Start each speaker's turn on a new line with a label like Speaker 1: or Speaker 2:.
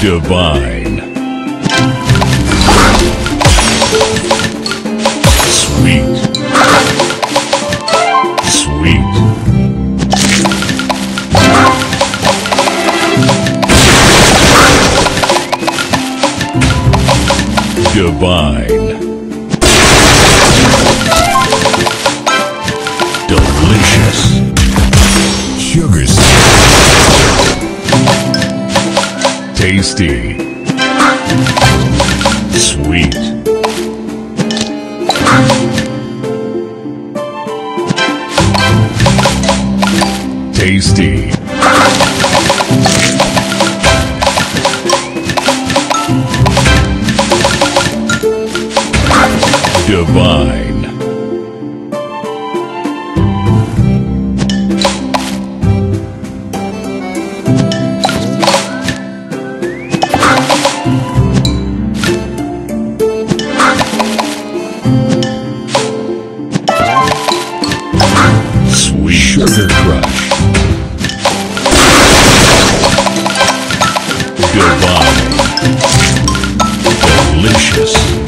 Speaker 1: Divine. Divine. Delicious.
Speaker 2: Sugar
Speaker 1: Tasty. Sweet. Tasty. divine. Sweet Sugar Crush. Divine. Delicious.